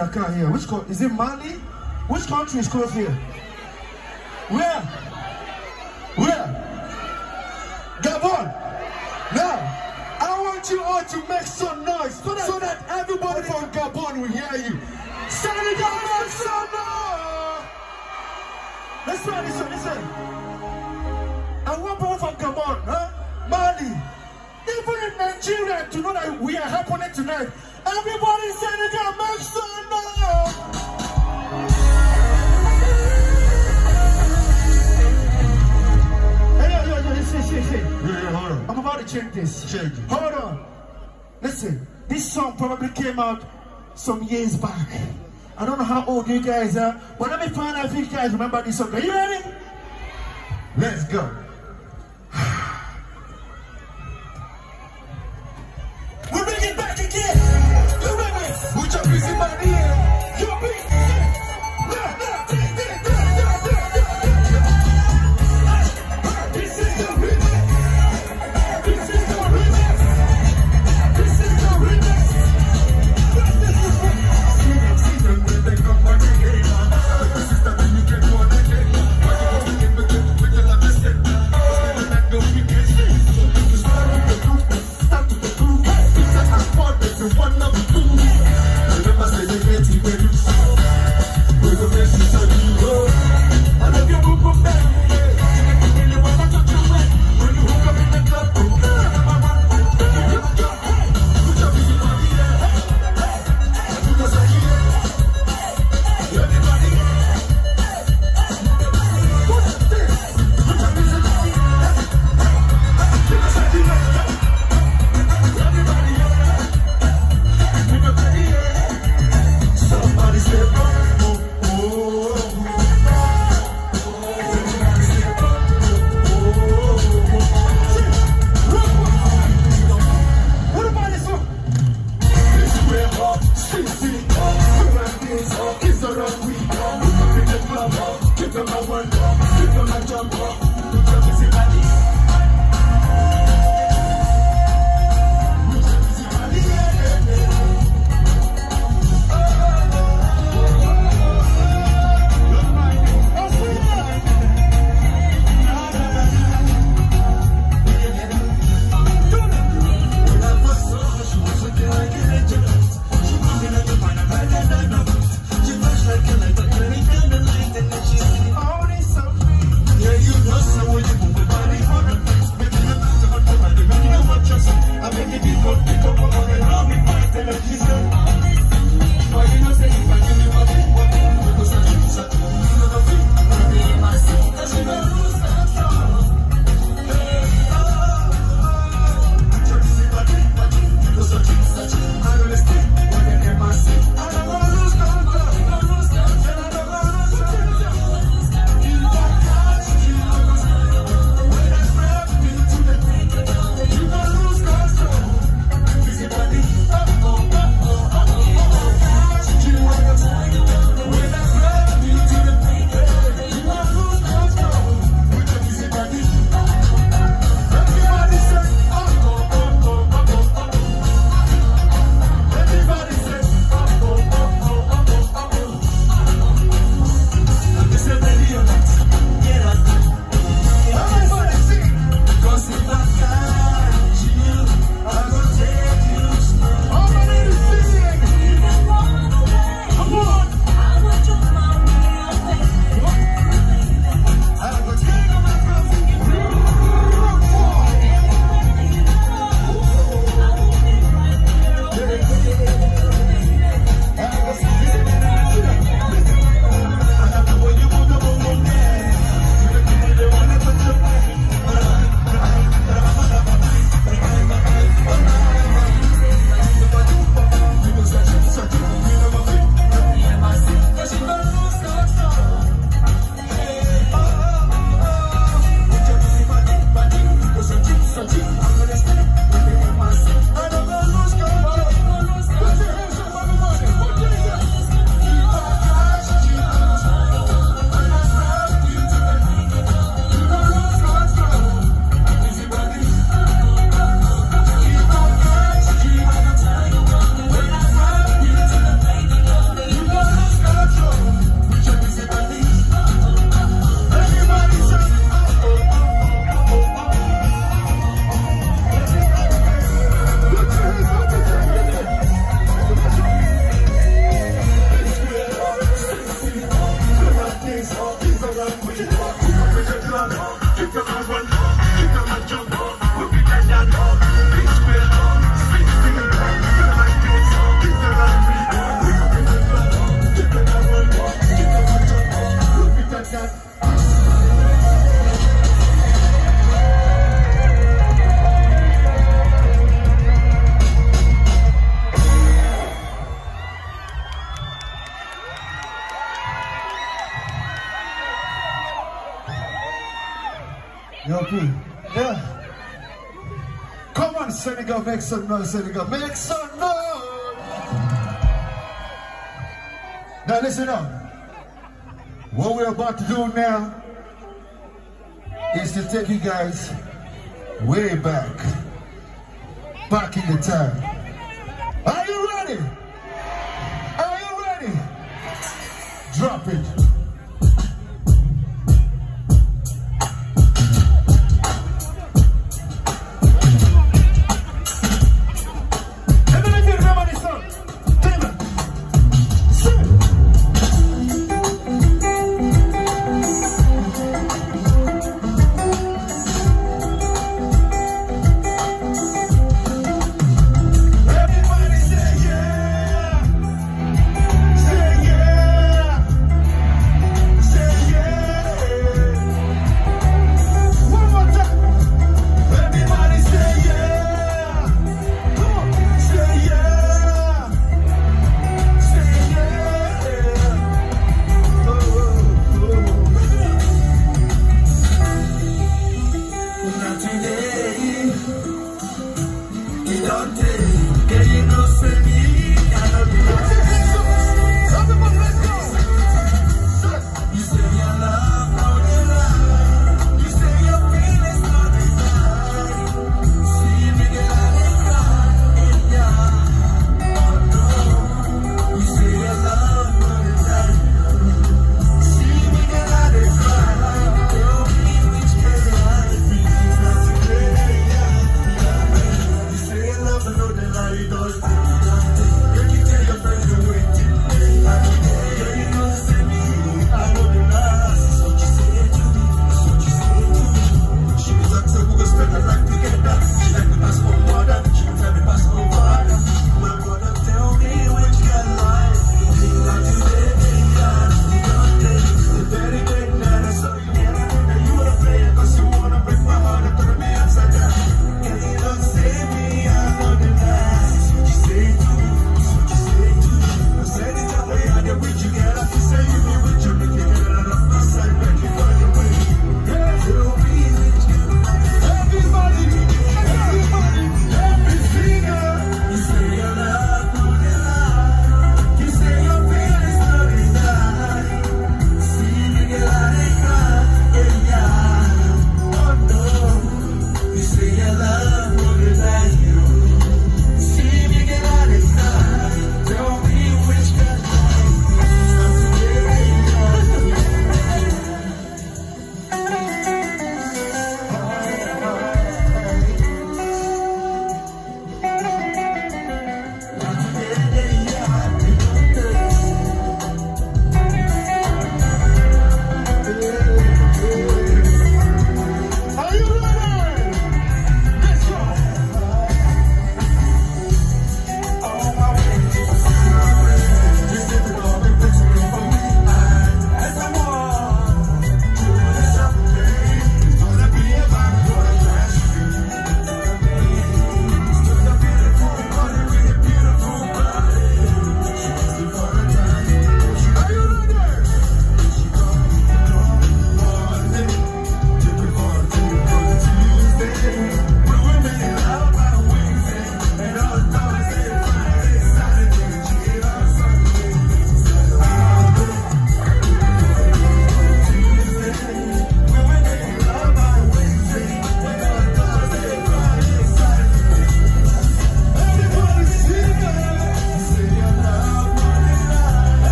Dakar here? Which is it Mali? Which country is close here? Change this. Change it. Hold on. Listen, this song probably came out some years back. I don't know how old you guys are, but let me find out if you guys remember this song. Are you ready? Let's go. On, Senegal, make some noise, Senegal. Make some noise. Now listen up. What we're about to do now is to take you guys way back. Back in the time. Are you ready? Are you ready? Drop it.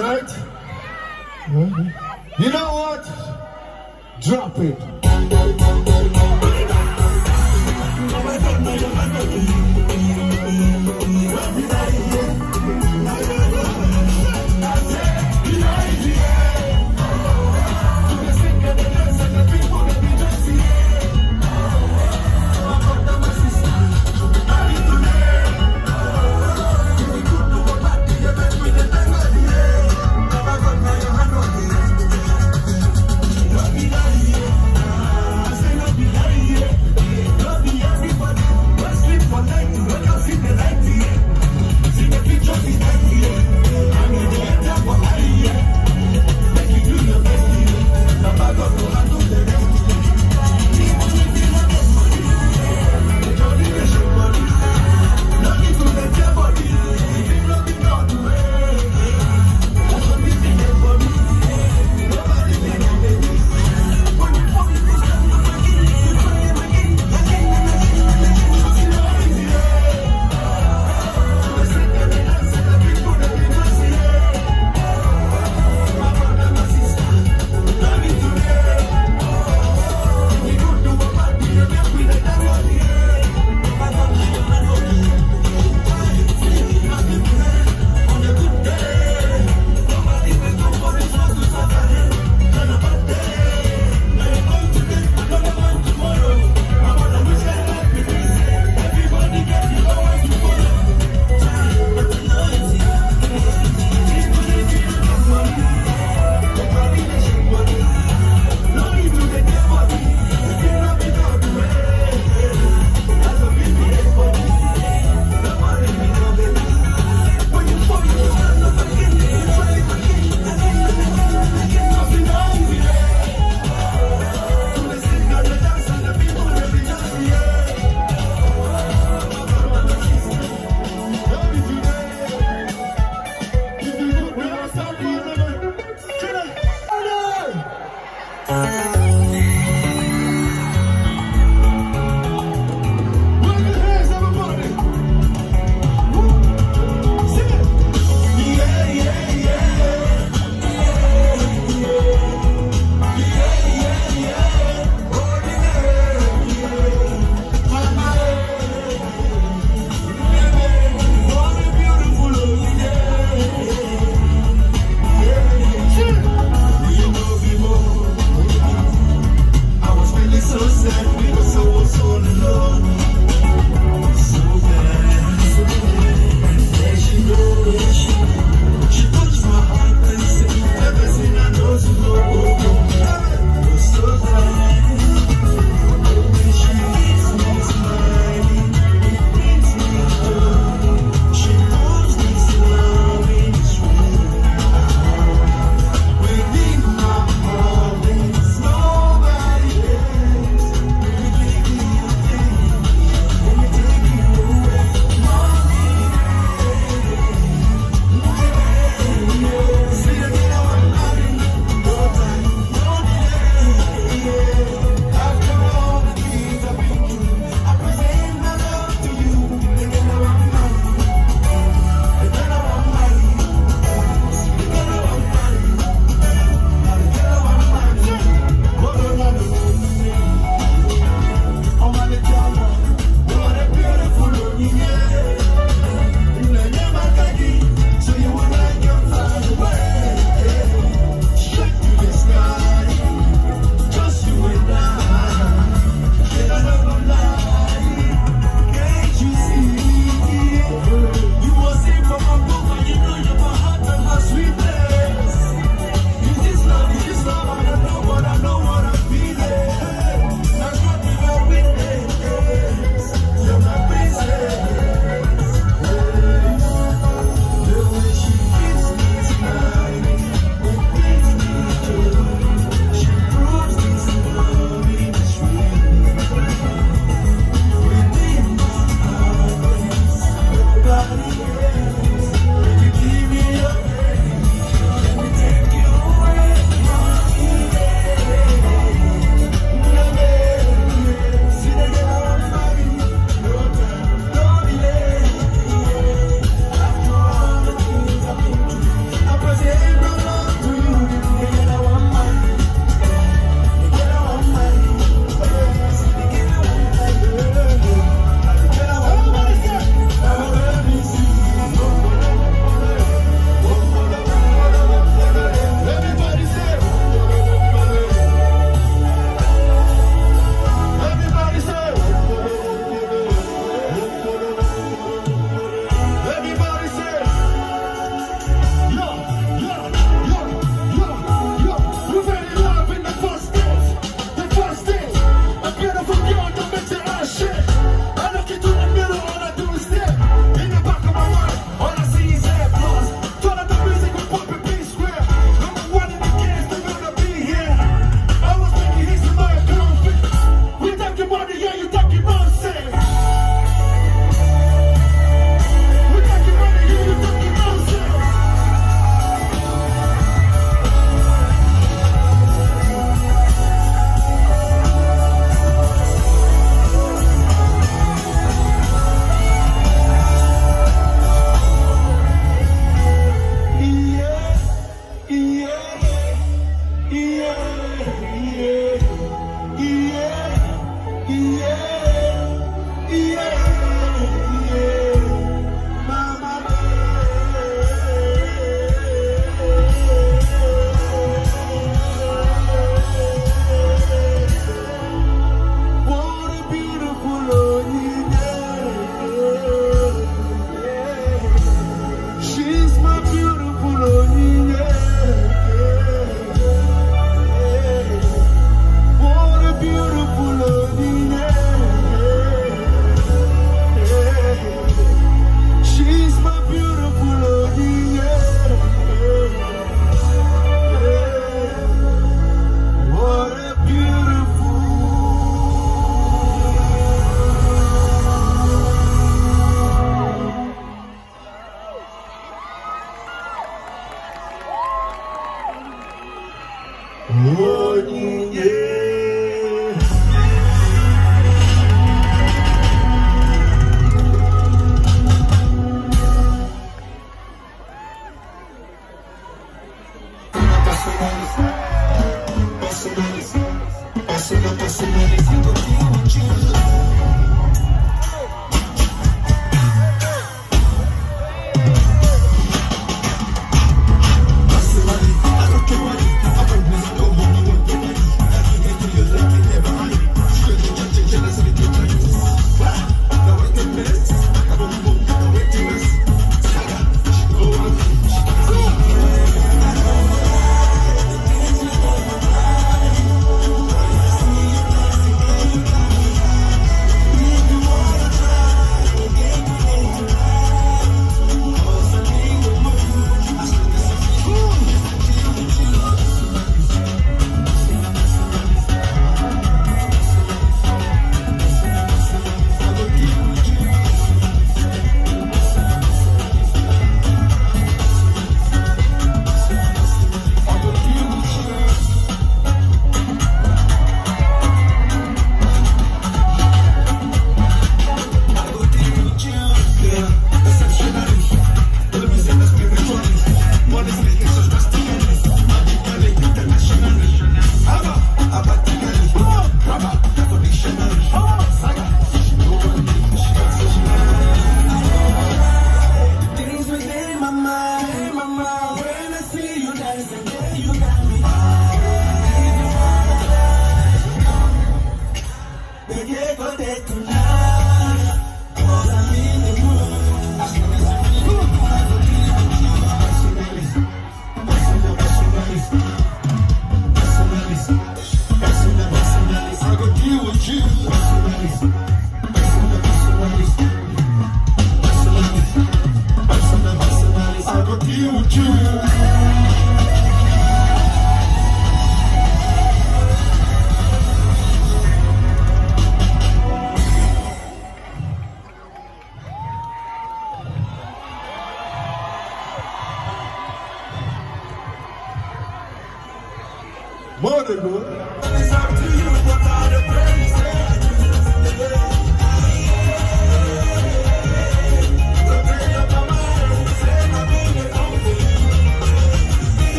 Us